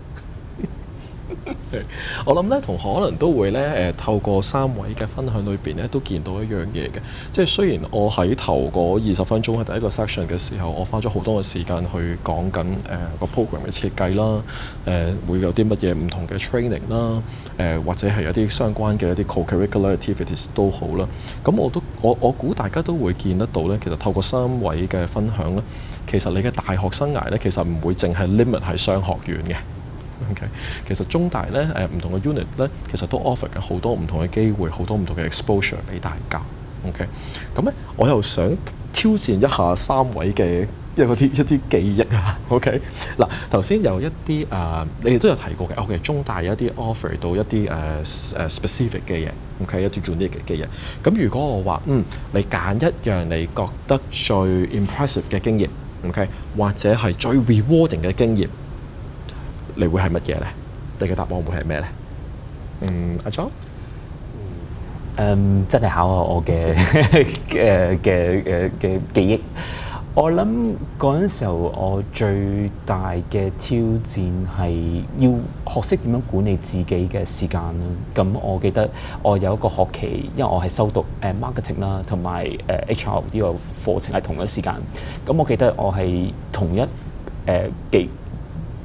我諗咧，同學可能都會咧，诶、透過三位嘅分享裏邊咧，都見到一樣嘢嘅。即係雖然我喺頭嗰二十分鐘喺第一個 section 嘅時候，我花咗好多嘅時間去講緊誒個 program 嘅設計啦，诶、呃、會有啲乜嘢唔同嘅 training 啦，诶、或者係有啲相關嘅一啲 co-curricular activities 都好啦。咁我都我我估大家都會見得到咧，其實透過三位嘅分享咧，其實你嘅大學生涯咧，其實唔會淨係 limit 喺商學院嘅。OK，其實中大咧誒唔同嘅 unit 咧，其實都 offer 緊好多唔同嘅機會，好多唔同嘅 exposure 俾大家。OK，咁咧我又想挑戰一下三位嘅一嗰啲一啲記憶啊。OK，嗱頭先有一啲誒、你哋都有提過嘅，OK，中大有一啲 offer 到一啲誒誒 specific 嘅嘢，OK，一啲 unique 嘅嘢。咁如果我話嗯，你揀一樣你覺得最 impressive 嘅經驗，OK，或者係最 rewarding 嘅經驗。你會係乜嘢咧？你嘅答案會係咩咧？嗯，阿 John，嗯真係考下我嘅 嘅嘅嘅嘅記憶。我諗嗰陣時候，我最大嘅挑戰係要學識點樣管理自己嘅時間啦。咁我記得我有一個學期，因為我係修讀誒 marketing 啦，同埋誒 HR 呢個課程係同一時間。咁我記得我係同一誒幾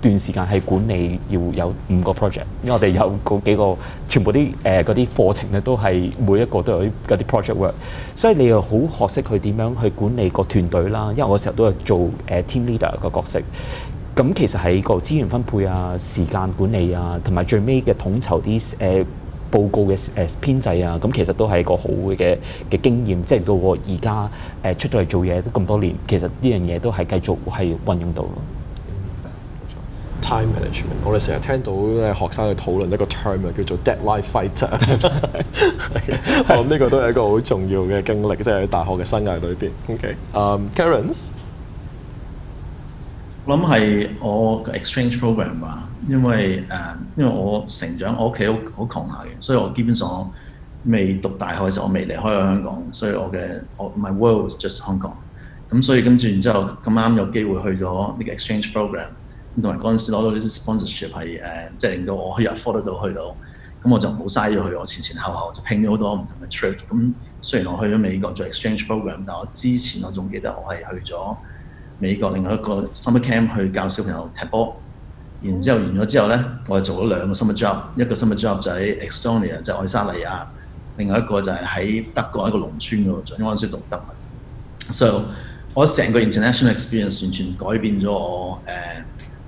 段時間係管理要有五個 project，因為我哋有嗰幾個全部啲誒嗰啲課程咧都係每一個都有啲嗰啲 project work，所以你又好學識佢點樣去管理個團隊啦。因為我嗰時候都係做誒 team leader 個角色。咁其實喺個資源分配啊、時間管理啊，同埋最尾嘅統籌啲誒、呃、報告嘅誒編製啊，咁其實都係一個好嘅嘅經驗。即係到我而家誒出咗嚟做嘢都咁多年，其實呢樣嘢都係繼續係運用到咯。Time management，我哋成日聽到咧學生去討論一個 term 啊，叫做 deadline fighter。我諗呢個都係一個好重要嘅經歷，即係喺大學嘅生涯裏邊。OK，嗯、Karens，我諗係我嘅 exchange program 吧，因為誒、呃因為我成長我屋企好好窮下嘅，所以我基本上我未讀大學嘅時候，我未離開過香港，所以我嘅我 my world just Hong Kong。咁所以跟住然之後咁啱有機會去咗呢個 exchange program，咁同埋嗰陣時攞到呢啲 sponsorship 係誒、即係令到我可以 afford 得到去到，咁我就冇嘥咗佢，我前前後後就拼咗好多唔同嘅 trip。咁雖然我去咗美國做 exchange program，但我之前我仲記得我係去咗美國另外一個 summer camp 去教小朋友踢波。然之後完咗之後咧，我就做咗兩個 summer job，一個 summer job 就喺 Estonia，就係愛沙尼亞；另外一個就係喺德國一個農村嗰度做，因為嗰陣時讀德文。So 我成個 international experience 完全改變咗我誒、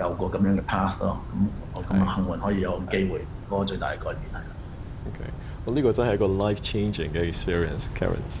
有個咁樣嘅 path 咯。咁我咁幸運可以有個機會，嗰、個最大嘅改變係。OK，我呢個真係一個 life changing 嘅 experience，Karens。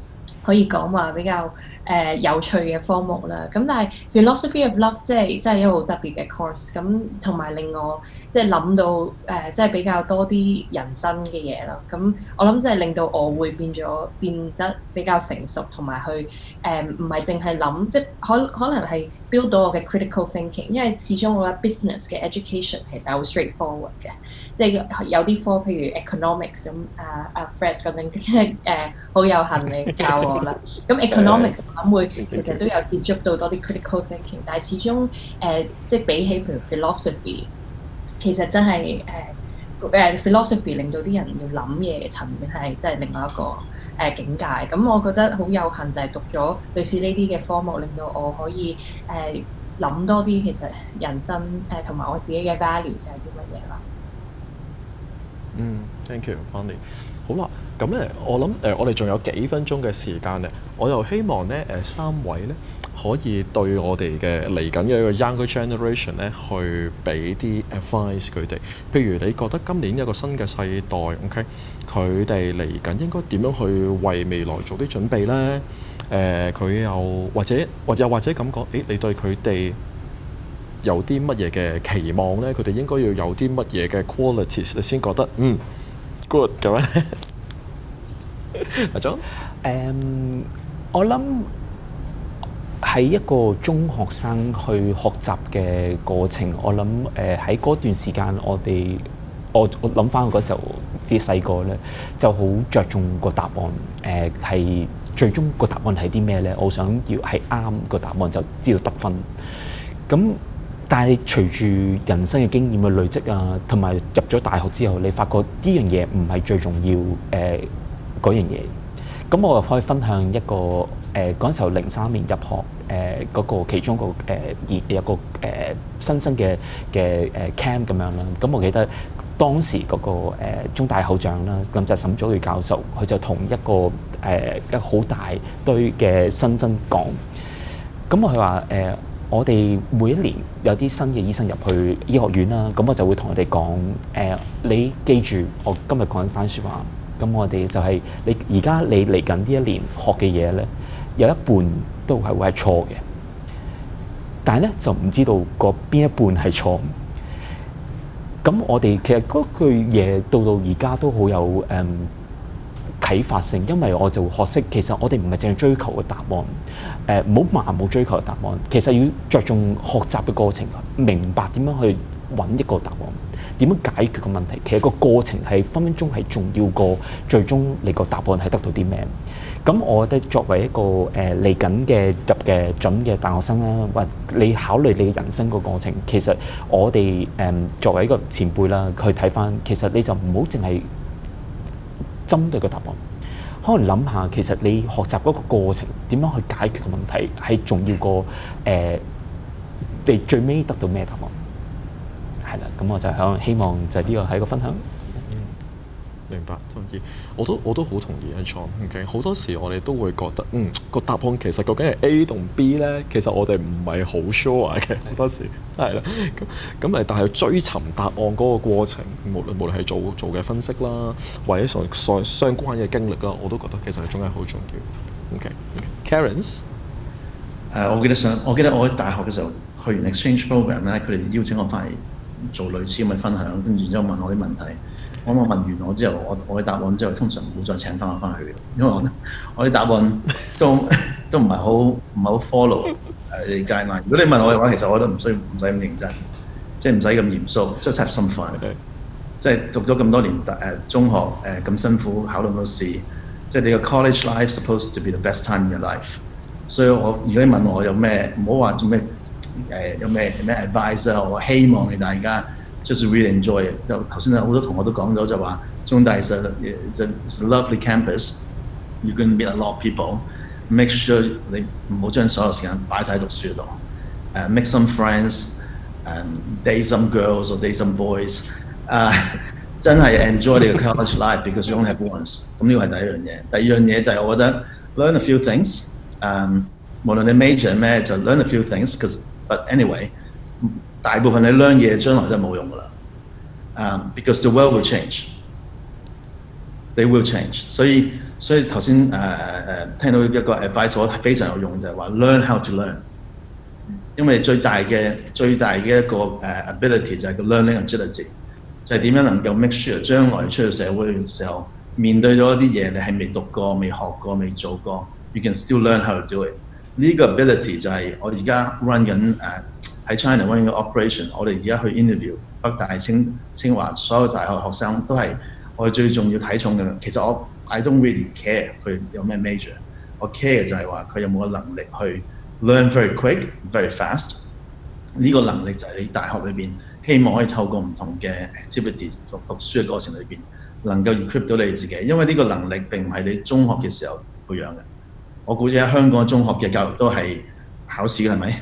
可以講話比較誒、有趣嘅科目啦。咁但係 philosophy of love 即係真係一個好特別嘅 course。咁同埋令我即係諗到誒、即係比較多啲人生嘅嘢咯。咁我諗即係令到我會變咗變得比較成熟，同埋去誒唔係淨係諗，即係可可能係 build 到我嘅 critical thinking。因為始終我覺得 business 嘅 education 其實係好 straightforward 嘅，即係有啲科譬如 economics 咁，啊啊 Fred 嗰陣誒 好有幸你教我啦。咁 economics 我諗會其實都有接觸到多啲 critical thinking，但係始終誒、呃即係比起譬如 philosophy，其實真係誒。誒、philosophy 令到啲人要諗嘢嘅層面係真係另外一個誒、境界。咁我覺得好有幸就係讀咗類似呢啲嘅科目，令到我可以誒、諗多啲其實人生誒同埋我自己嘅 values 係啲乜嘢啦。嗯，thank you，Bonnie。好啦，咁咧，我諗誒、呃，我哋仲有幾分鐘嘅時間咧，我又希望咧誒、三位咧可以對我哋嘅嚟緊嘅一個 younger generation 咧，去俾啲 advice 佢哋。譬如你覺得今年一個新嘅世代，OK，佢哋嚟緊應該點樣去為未來做啲準備咧？誒、佢又或者或又或者咁講，誒，你對佢哋有啲乜嘢嘅期望咧？佢哋應該要有啲乜嘢嘅 qualities，你先覺得嗯 good 咁咧？阿 John，誒、我諗喺一個中學生去學習嘅過程，我諗誒喺嗰段時間，我哋我我諗翻嗰時候，自己細個咧就好着重個答案，誒、係最終個答案係啲咩咧？我想要係啱個答案就知道得分。咁但係隨住人生嘅經驗嘅累積啊，同埋入咗大學之後，你發覺呢樣嘢唔係最重要誒嗰、樣嘢。咁我又可以分享一個誒嗰陣時候零三年入學誒嗰、個其中個誒而有個誒、新生嘅嘅誒 camp 咁樣啦。咁我記得當時嗰、個、誒中大校長啦，咁就沈祖裕教授，佢就同一個誒、一好大堆嘅新生講。咁佢話誒，我哋每一年有啲新嘅醫生入去醫學院啦，咁我就會同佢哋講誒，你記住我今日講緊番説話，咁我哋就係、你而家你嚟緊呢一年學嘅嘢咧，有一半都係會係錯嘅，但係咧就唔知道個邊一半係錯。咁我哋其實嗰句嘢到到而家都好有誒、啟發性，因為我就學識其實我哋唔係淨係追求個答案，誒唔好盲目追求個答案，其實要着重學習嘅過程，明白點樣去揾一個答案，點樣解決個問題。其實個過程係分分鐘係重要過最終你個答案係得到啲咩。咁我覺得作為一個誒嚟緊嘅入嘅準嘅大學生啦，或你考慮你人生個過程，其實我哋誒、作為一個前輩啦，去睇翻，其實你就唔好淨係針對個答案，可能諗下其實你學習嗰個過程點樣去解決個問題係重要過誒、你最尾得到咩答案。係啦，咁我就希望就係呢個係一個分享。明白我都我都好同意啊，John。OK，好多時我哋都會覺得，嗯，個答案其實究竟係 A 同 B 咧，其實我哋唔係好 sure 嘅，好多時係啦。咁咁誒，但係追尋答案嗰個過程，無論無論係做做嘅分析啦，或者所相關嘅經歷啦，我都覺得其實係中間好重要。OK，Karens，、誒、我記得上，我記得我喺大學嘅時候去完 exchange program 咧，佢哋邀請我翻嚟做類似咁嘅分享，跟住之後問我啲問題。我我問完我之後，我我嘅答案之後，通常唔會再請翻我翻去嘅，因為我覺得 我啲答案都 都唔係好唔係好 follow 誒 guideline。如果你問我嘅話，其實我覺得唔需要唔使咁認真，即係唔使咁嚴肅，just have some fun。即係讀咗咁多年誒、中學誒咁、辛苦考咁多試，即係你個 college life supposed to be the best time in your life。所以我如果你問我有咩，唔好話做咩誒有咩有咩 advice 啊，我希望你大家 just really enjoy it。就头先有好多同学都讲咗就话，中大 is a is a, is a lovely campus。You're going to meet a lot of people. Make sure 你唔好将所有时间摆晒喺读书度。诶、make some friends，诶、date some girls or date some boys。诶、真系 enjoy 你嘅 college life because you only have once。咁呢个系第一样嘢。第二样嘢就系我觉得 learn a few things。诶、无论你 major 系咩，就 learn a few things。Cause but anyway， 大部分你 learn 嘢將來都係冇用㗎啦。because the world will change。They will change 所以所以頭先誒誒誒聽到一個 advice 我非常有用就係話 learn how to learn，因為最大嘅最大嘅一個誒、ability 就係個 learning agility，就係點樣能夠 make sure 將來出去社會嘅時候面對咗一啲嘢你係未讀過、未學過、未做過，you can still learn how to do it。呢個 ability 就係我而家 run 緊誒喺 China run 緊個 operation，我哋而家去 interview 北大、清清華所有大學學生都係。我最重要睇重嘅，其實我 I don't really care 佢有咩 major，我 care 就係話佢有冇能力去 learn very quick、very fast。呢個能力就係你大學裏邊希望可以透過唔同嘅 activities 讀讀書嘅過程裏邊，能夠 equip 到你自己。因為呢個能力並唔係你中學嘅時候培養嘅。我估而家香港中學嘅教育都係考試嘅係咪？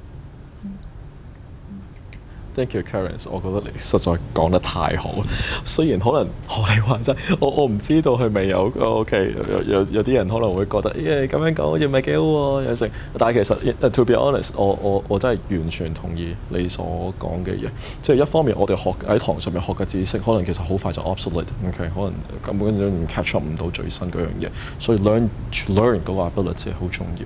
Thank you, Karen。我覺得你實在講得太好。雖然可能學你話齋，我我唔知道係咪有 OK 有有有啲人可能會覺得，耶咁樣講好似唔係幾好喎，有成。但係其實，to be honest，我我我真係完全同意你所講嘅嘢。即係一方面，我哋學喺堂上面學嘅知識，可能其實好快就 obsolete。OK，可能根本都唔 catch up 唔到最新嗰樣嘢。所以 learn learn 嗰個 ability 係好重要。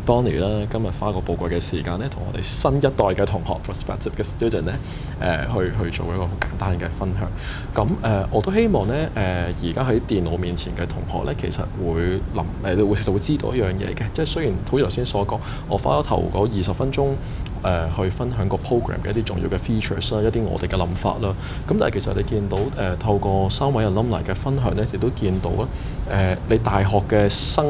Bony 啦，今日花個寶貴嘅時間咧，同我哋新一代嘅同學 prospective 嘅 student 咧，誒、去去做一個好簡單嘅分享。咁誒、我都希望咧，誒而家喺電腦面前嘅同學咧，其實會諗誒，會其實會知道一樣嘢嘅，即係雖然好似頭先所講，我花咗頭嗰二十分鐘。誒、去分享個 program 嘅一啲重要嘅 features 啦，一啲我哋嘅諗法啦。咁但係其實你見到誒、透過三位人 l u m n 嘅分享咧，亦都見到咧誒、你大學嘅生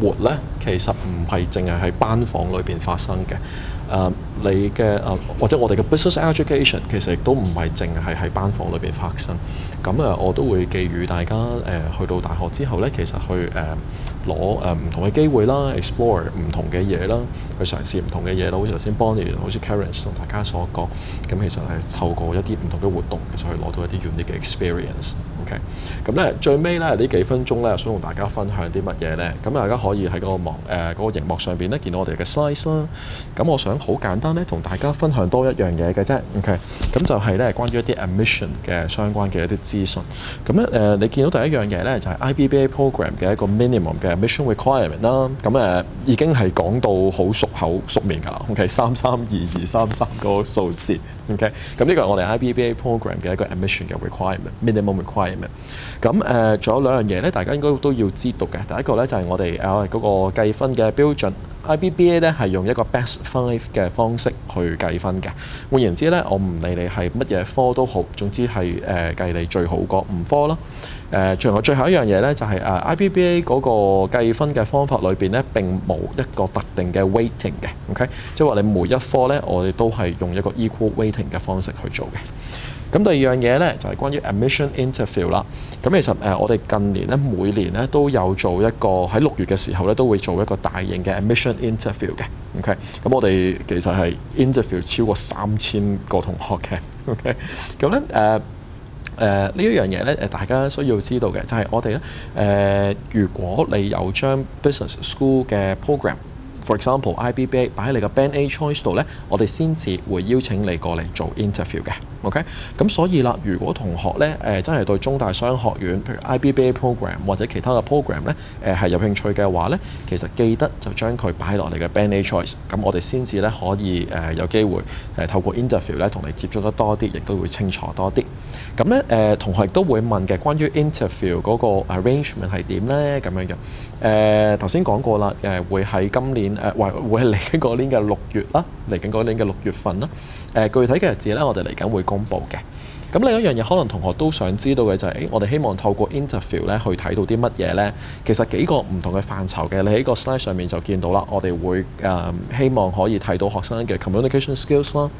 活咧，其實唔係淨係喺班房裏邊發生嘅。誒、你嘅誒、或者我哋嘅 business education 其實亦都唔係淨係喺班房裏邊發生。咁誒、我都會寄語大家誒、去到大學之後咧，其實去誒攞誒唔同嘅機會啦，explore 唔同嘅嘢啦，去嘗試唔同嘅嘢啦。好似頭先 Bonnie 好似 Karen 同大家所講，咁其實係透過一啲唔同嘅活動，其實去攞到一啲 unique 嘅 experience。OK，咁咧最尾咧呢幾分鐘咧，想同大家分享啲乜嘢咧？咁大家可以喺嗰個幕誒嗰、個熒幕上邊咧見到我哋嘅 size 啦。咁我想好簡單咧，同大家分享多一樣嘢嘅啫。OK，咁就係咧關於一啲 admission 嘅相關嘅一啲資訊。咁咧誒，你見到第一樣嘢咧就係、IBBA program 嘅一個 minimum 嘅 admission requirement 啦。咁誒、已經係講到好熟口熟面㗎啦。OK，三三二二三三個數字。OK，咁呢個係我哋 IBBA program 嘅一個 admission 嘅 requirement，minimum requirement。咁誒，仲、有兩樣嘢咧，大家應該都要知道嘅。第一個咧就係、我哋誒嗰個計分嘅標準。IBBA 咧係用一個 best five 嘅方式去計分嘅。換言之咧，我唔理你係乜嘢科都好，總之係誒、呃、計你最好嗰五科咯。誒、仲有最後一樣嘢咧，就係、誒 IBBA 嗰個計分嘅方法裏邊咧，並冇一個特定嘅 weighting 嘅，OK，即係話你每一科咧，我哋都係用一個 equal weighting 嘅方式去做嘅。咁第二樣嘢咧就係、關於 admission interview 啦。咁其實誒、我哋近年咧每年咧都有做一個喺六月嘅時候咧都會做一個大型嘅 admission interview 嘅。OK，咁我哋其實係 interview 超過三千個同學嘅。OK，咁咧誒。誒、呢一樣嘢咧，誒大家需要知道嘅就係我哋咧誒，如果你有將 business school 嘅 program。For example, IBBA 擺喺你個 Band A choice 度咧，我哋先至會邀請你過嚟做 interview 嘅，OK？咁所以啦，如果同學咧誒、真係對中大商學院，譬如 IBBA program 或者其他嘅 program 咧誒係有興趣嘅話咧，其實記得就將佢擺落你嘅 Band A choice，咁我哋先至咧可以誒、有機會誒透過 interview 咧同你接觸得多啲，亦都會清楚多啲。咁咧誒同學亦都會問嘅，關於 interview 嗰個 arrangement 係點咧咁樣嘅。誒頭先講過啦，誒、會喺今年誒會會係嚟緊嗰年嘅六月啦，嚟緊嗰年嘅六月份啦。誒、具體嘅日子咧，我哋嚟緊會公佈嘅。咁另一樣嘢，可能同學都想知道嘅就係、誒我哋希望透過 interview 咧去睇到啲乜嘢咧？其實幾個唔同嘅範疇嘅，你喺個 slide 上面就見到啦。我哋會誒、希望可以睇到學生嘅 communication skills 啦。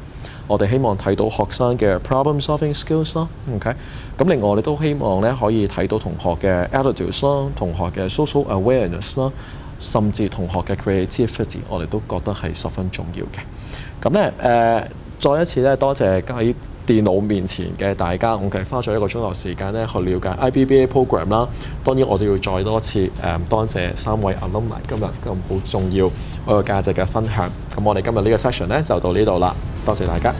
我哋希望睇到學生嘅 problem solving skills 啦，OK。咁另外我哋都希望咧可以睇到同學嘅 attitudes 啦，同學嘅 social awareness 啦，甚至同學嘅 creativity，我哋都覺得係十分重要嘅。咁咧誒，再一次咧多謝喺電腦面前嘅大家我哋花咗一個鐘頭時間咧去了解 IBBA program 啦。當然我哋要再多次誒、多謝三位 alumni 今日咁好重要嗰個價值嘅分享。咁我哋今日呢個 session 咧就到呢度啦，多謝大家。